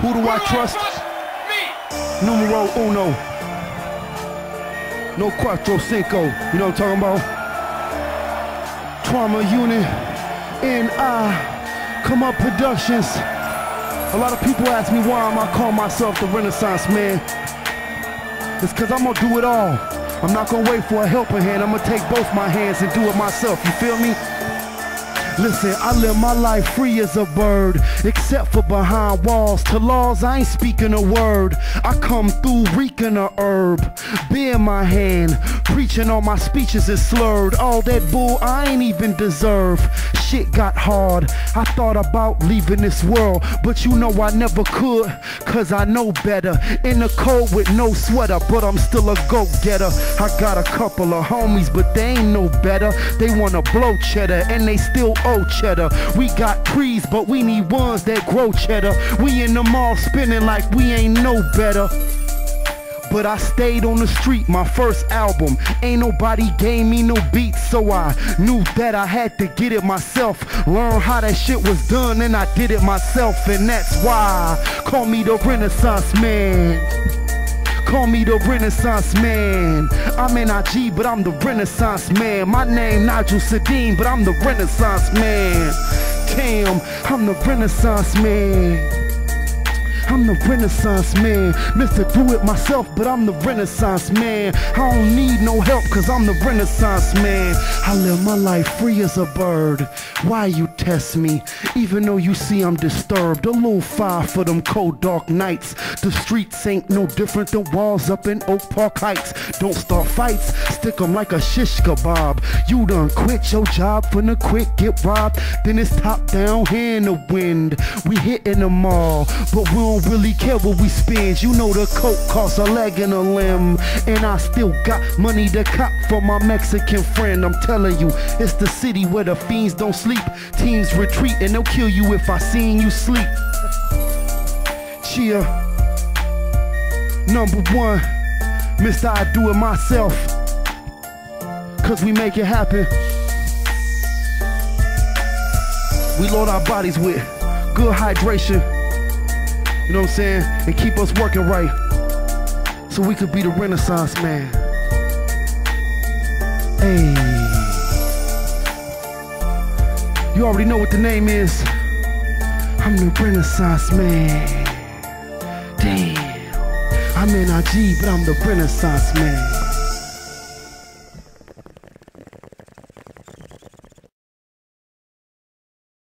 Who do I trust? Me. Numero uno. No cuatro cinco. You know what I'm talking about? Trauma Unit. And I come up productions. A lot of people ask me why am I call myself the Renaissance man. It's cause I'm gonna do it all. I'm not gonna wait for a helping hand. I'm gonna take both my hands and do it myself. You feel me? Listen, I live my life free as a bird, except for behind walls. To laws, I ain't speaking a word. I come through reeking a herb, beer in my hand, preaching all my speeches is slurred. All that bull I ain't even deserve. Shit got hard. I thought about leaving this world, but you know I never could, cause I know better. In the cold with no sweater, but I'm still a go-getter. I got a couple of homies, but they ain't no better. They wanna blow cheddar, and they still owe cheddar. We got trees, but we need ones that grow cheddar. We in the mall spinning like we ain't no better. But I stayed on the street, my first album. Ain't nobody gave me no beats, so I knew that I had to get it myself. Learn how that shit was done, and I did it myself. And that's why, call me the Renaissance man. Call me the Renaissance man. I'm NIG, but I'm the Renaissance man. My name Nigel Sedin, but I'm the Renaissance man. Cam, I'm the Renaissance man. The Renaissance man. Mr. Do it myself, but I'm the Renaissance man. I don't need no help, cause I'm the Renaissance man. I live my life free as a bird. Why you test me? Even though you see I'm disturbed. A little fire for them cold dark nights. The streets ain't no different than walls up in Oak Park Heights. Don't start fights, stick 'em like a shish kebab. You done quit your job, for the quick, get robbed. Then it's top down here in the wind. We hitting them all, but we don't really care what we spend. You know the coke costs a leg and a limb. And I still got money to cop for my Mexican friend. I'm telling you, it's the city where the fiends don't sleep. Teams retreat and they'll kill you if I seen you sleep. Cheer. Number one, Mr. I do it myself. Cause we make it happen. We load our bodies with good hydration. You know what I'm saying? And keep us working right. So we could be the Renaissance man. Hey. You already know what the name is. I'm the Renaissance man. Damn. I'm NIG, but I'm the Renaissance man.